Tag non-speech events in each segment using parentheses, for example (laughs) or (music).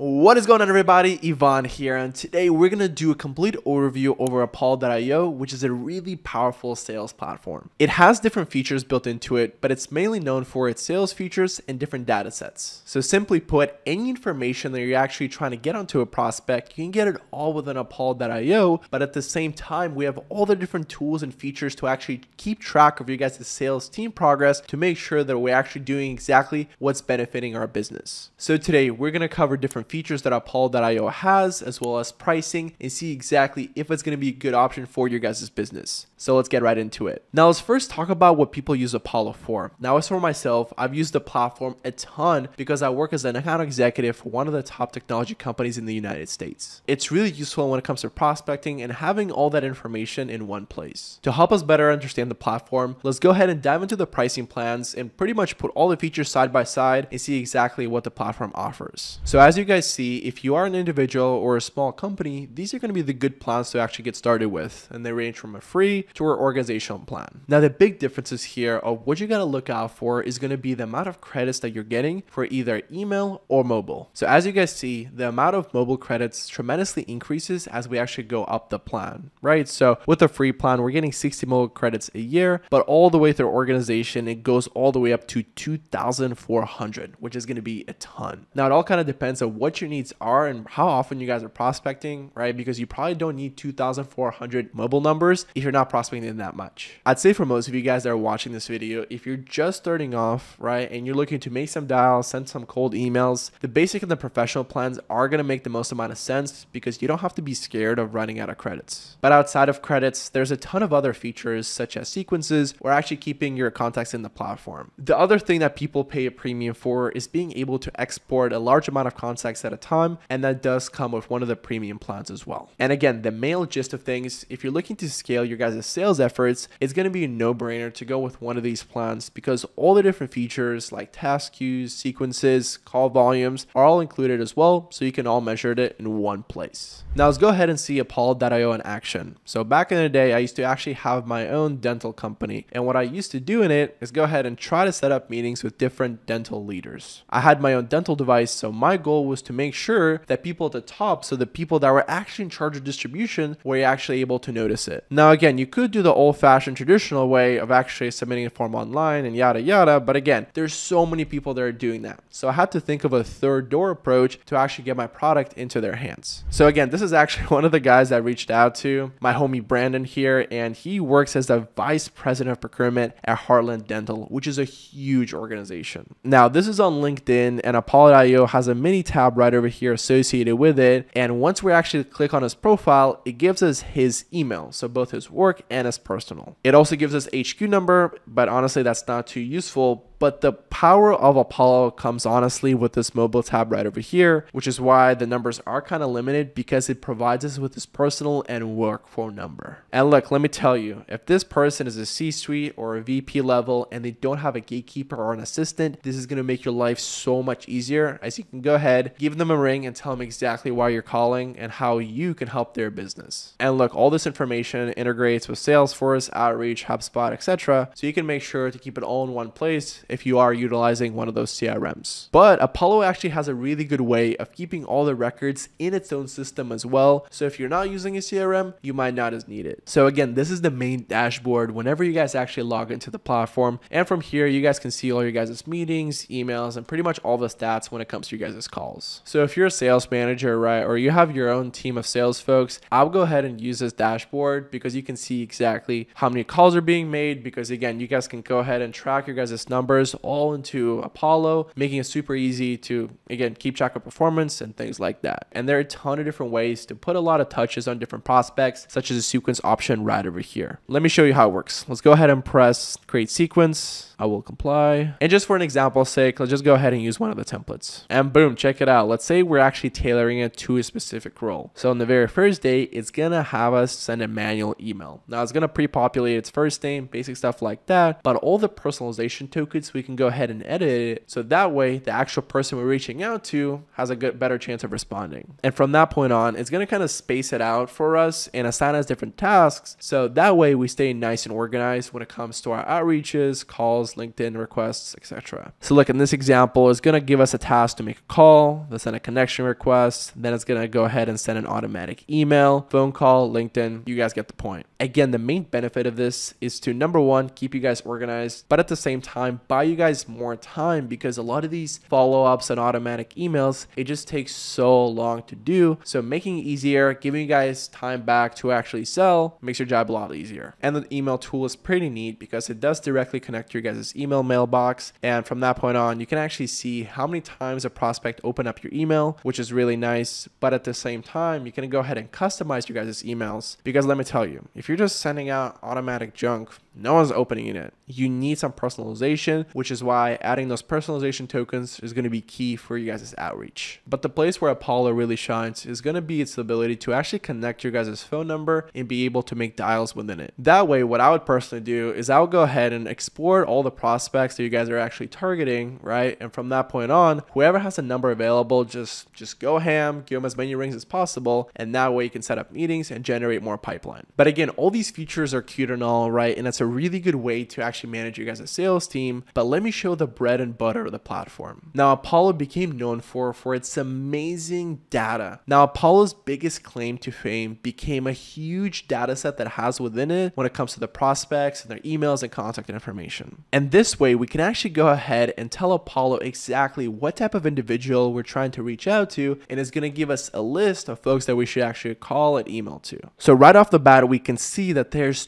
What is going on everybody, Ivan here, and today we're going to do a complete overview over Apollo.io, which is a really powerful sales platform. It has different features built into it, but it's mainly known for its sales features and different data sets. So simply put, any information that you're actually trying to get onto a prospect, you can get it all within Apollo.io, but at the same time, we have all the different tools and features to actually keep track of your guys' sales team progress to make sure that we're actually doing exactly what's benefiting our business. So today, we're going to cover different features that Apollo.io has, as well as pricing, and see exactly if it's going to be a good option for your guys' business. So let's get right into it. Now, let's first talk about what people use Apollo for. Now, as for myself, I've used the platform a ton because I work as an account executive for one of the top technology companies in the United States. It's really useful when it comes to prospecting and having all that information in one place. To help us better understand the platform, let's go ahead and dive into the pricing plans and pretty much put all the features side by side and see exactly what the platform offers. So as you guys see, if you are an individual or a small company, these are going to be the good plans to actually get started with, and they range from a free to our organizational plan. Now, the big differences here of what you got to look out for is going to be the amount of credits that you're getting for either email or mobile. So as you guys see, the amount of mobile credits tremendously increases as we actually go up the plan, right? So with the free plan, we're getting 60 mobile credits a year, but all the way through organization, it goes all the way up to 2,400, which is going to be a ton. Now, it all kind of depends on what your needs are and how often you guys are prospecting, right? Because you probably don't need 2,400 mobile numbers if you're not that much. I'd say for most of you guys that are watching this video, if you're just starting off, right, and you're looking to make some dials, send some cold emails, the basic and the professional plans are going to make the most amount of sense because you don't have to be scared of running out of credits. But outside of credits, there's a ton of other features such as sequences or actually keeping your contacts in the platform. The other thing that people pay a premium for is being able to export a large amount of contacts at a time, and that does come with one of the premium plans as well. And again, the mail gist of things, if you're looking to scale your guys' sales efforts, it's going to be a no-brainer to go with one of these plans because all the different features like task queues, sequences, call volumes are all included as well, so you can all measure it in one place. Now let's go ahead and see Apollo.io in action. So back in the day, I used to actually have my own dental company, and what I used to do in it is go ahead and try to set up meetings with different dental leaders. I had my own dental device, so my goal was to make sure that people at the top, so the people that were actually in charge of distribution, were actually able to notice it. Now again, you could do the old-fashioned traditional way of actually submitting a form online and yada yada, but again, there's so many people that are doing that. So I had to think of a third door approach to actually get my product into their hands. So again, this is actually (laughs) one of the guys I reached out to, my homie Brandon here, and he works as the vice president of procurement at Heartland Dental, which is a huge organization. Now, this is on LinkedIn, and Apollo.io has a mini tab right over here associated with it. And once we actually click on his profile, it gives us his email, so both his work and his personal. It also gives us HQ number, but honestly, that's not too useful but the power of Apollo comes honestly with this mobile tab right over here, which is why the numbers are kind of limited because it provides us with this personal and work phone number. And look, let me tell you, if this person is a C-suite or a VP level and they don't have a gatekeeper or an assistant, this is going to make your life so much easier as you can go ahead, give them a ring and tell them exactly why you're calling and how you can help their business. And look, all this information integrates with Salesforce, Outreach, HubSpot, etc. So you can make sure to keep it all in one place if you are utilizing one of those CRMs. But Apollo actually has a really good way of keeping all the records in its own system as well. So if you're not using a CRM, you might not as need it. So again, this is the main dashboard whenever you guys actually log into the platform. And from here, you guys can see all your guys' meetings, emails, and pretty much all the stats when it comes to your guys' calls. So if you're a sales manager, right, or you have your own team of sales folks, I'll go ahead and use this dashboard because you can see exactly how many calls are being made because again, you guys can go ahead and track your guys' numbers all into Apollo, making it super easy to, again, keep track of performance and things like that. And there are a ton of different ways to put a lot of touches on different prospects, such as a sequence option right over here. Let me show you how it works. Let's go ahead and press create sequence. I will comply. And just for an example's sake, let's just go ahead and use one of the templates. And boom, check it out. Let's say we're actually tailoring it to a specific role. So on the very first day, it's gonna have us send a manual email. Now it's gonna pre-populate its first name, basic stuff like that, but all the personalization tokens we can go ahead and edit it. So that way, the actual person we're reaching out to has a good, better chance of responding. And from that point on, it's going to kind of space it out for us and assign us different tasks. So that way, we stay nice and organized when it comes to our outreaches, calls, LinkedIn requests, etc. So look, in this example, it's going to give us a task to make a call, then send a connection request, then it's going to go ahead and send an automatic email, phone call, LinkedIn. You guys get the point. Again, the main benefit of this is to number one, keep you guys organized, but at the same time, buy you guys more time because a lot of these follow ups and automatic emails, it just takes so long to do. So making it easier, giving you guys time back to actually sell makes your job a lot easier. And the email tool is pretty neat because it does directly connect your guys' email mailbox. And from that point on, you can actually see how many times a prospect opened up your email, which is really nice. But at the same time, you can go ahead and customize your guys' emails because let me tell you, if you're just sending out automatic junk, no one's opening it. You need some personalization, which is why adding those personalization tokens is going to be key for you guys' outreach. But the place where Apollo really shines is going to be its ability to actually connect your guys' phone number and be able to make dials within it. That way, what I would personally do is I would go ahead and explore all the prospects that you guys are actually targeting, right? And from that point on, whoever has a number available, just just go ham, give them as many rings as possible, and that way you can set up meetings and generate more pipeline. But again, all these features are cute and all, right? And it's a really good way to actually manage your guys' sales team. But let me show the bread and butter of the platform. Now, Apollo became known for for its amazing data. Now, Apollo's biggest claim to fame became a huge data set that has within it when it comes to the prospects and their emails and contact information. And this way, we can actually go ahead and tell Apollo exactly what type of individual we're trying to reach out to, and it's going to give us a list of folks that we should actually call and email to. So right off the bat, we can see that there's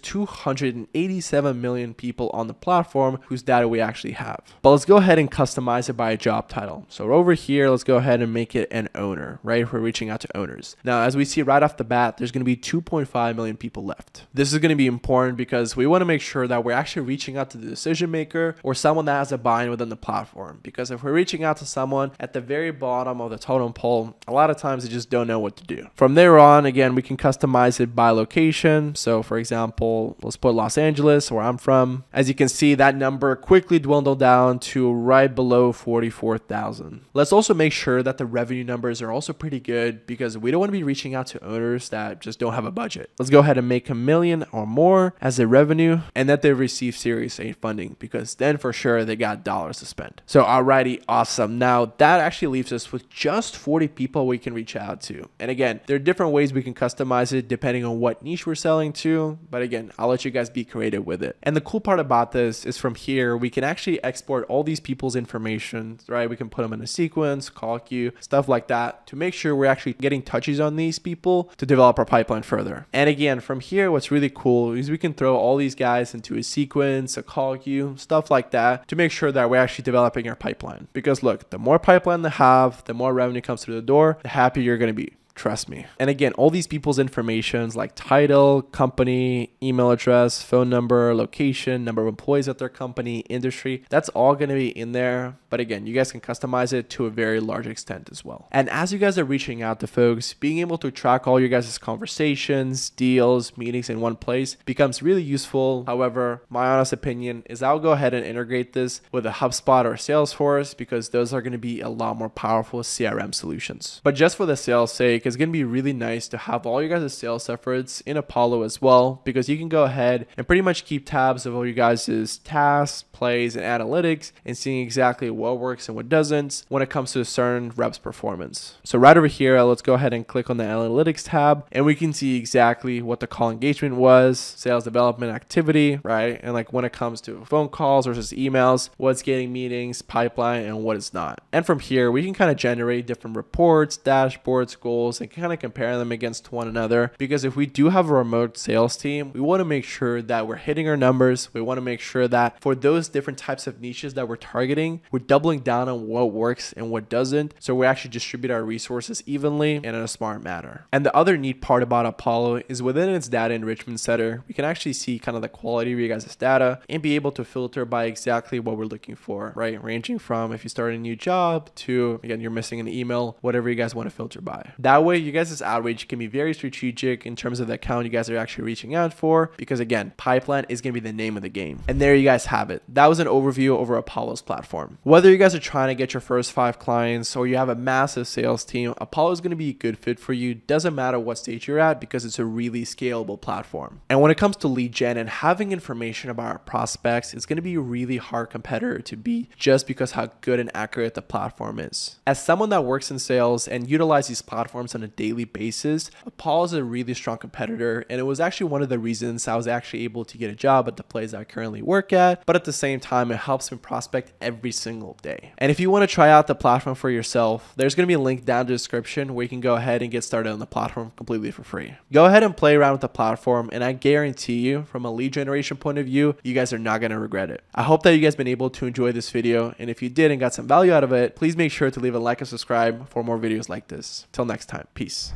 287 million people on the platform whose data we actually have. But let's go ahead and customize it by a job title. So over here, let's go ahead and make it an owner, right? If we're reaching out to owners. Now, as we see right off the bat, there's going to be 2.5 million people left. This is going to be important because we want to make sure that we're actually reaching out to the decision maker or someone that has a buy-in within the platform. Because if we're reaching out to someone at the very bottom of the totem pole, a lot of times they just don't know what to do. From there on, again, we can customize it by location. So for example, let's put Los Angeles, where I'm from. As you can see, that number quickly dwindled down to right below 44,000. Let's also make sure that the revenue numbers are also pretty good because we don't want to be reaching out to owners that just don't have a budget. Let's go ahead and make a million or more as a revenue and that they receive Series A funding because then for sure they got dollars to spend. So alrighty, awesome. Now that actually leaves us with just 40 people we can reach out to. And again, there are different ways we can customize it depending on what niche we're selling to. But again, I'll let you guys be creative with it. And the cool part about this is from here, we can actually export all these people's information, right? We can put them in a sequence, call queue, stuff like that to make sure we're actually getting touches on these people to develop our pipeline further. And again, from here, what's really cool is we can throw all these guys into a sequence, a call queue, stuff like that to make sure that we're actually developing our pipeline. Because look, the more pipeline they have, the more revenue comes through the door, the happier you're going to be. Trust me. And again, all these people's informations like title, company, email address, phone number, location, number of employees at their company, industry, that's all going to be in there. But again, you guys can customize it to a very large extent as well. And as you guys are reaching out to folks, being able to track all your guys' conversations, deals, meetings in one place becomes really useful. However, my honest opinion is I'll go ahead and integrate this with a HubSpot or Salesforce because those are going to be a lot more powerful CRM solutions. But just for the sales sake, it's going to be really nice to have all your guys' sales efforts in Apollo as well because you can go ahead and pretty much keep tabs of all your guys' tasks, plays, and analytics and seeing exactly what works and what doesn't when it comes to a certain reps performance. So right over here, let's go ahead and click on the analytics tab and we can see exactly what the call engagement was, sales development activity, right? And like when it comes to phone calls versus emails, what's getting meetings, pipeline, and what is not. And from here, we can kind of generate different reports, dashboards, goals, and kind of compare them against one another. Because if we do have a remote sales team, we want to make sure that we're hitting our numbers. We want to make sure that for those different types of niches that we're targeting, we're doubling down on what works and what doesn't. So we actually distribute our resources evenly and in a smart manner. And the other neat part about Apollo is within its data enrichment center, we can actually see kind of the quality of your guys' data and be able to filter by exactly what we're looking for, right? Ranging from if you start a new job to, again, you're missing an email, whatever you guys want to filter by. That way, way, you guys' outreach can be very strategic in terms of the account you guys are actually reaching out for. Because again, pipeline is going to be the name of the game. And there you guys have it. That was an overview over Apollo's platform. Whether you guys are trying to get your first five clients or you have a massive sales team, Apollo is going to be a good fit for you. Doesn't matter what stage you're at because it's a really scalable platform. And when it comes to lead gen and having information about our prospects, it's going to be a really hard competitor to beat just because how good and accurate the platform is. As someone that works in sales and utilizes these platforms on a daily basis, Apollo is a really strong competitor. And it was actually one of the reasons I was actually able to get a job at the place I currently work at. But at the same time, it helps me prospect every single day. And if you want to try out the platform for yourself, there's going to be a link down in the description where you can go ahead and get started on the platform completely for free. Go ahead and play around with the platform, and I guarantee you, from a lead generation point of view, you guys are not going to regret it. I hope that you guys been able to enjoy this video, and if you did and got some value out of it, please make sure to leave a like and subscribe for more videos like this. Till next time, peace.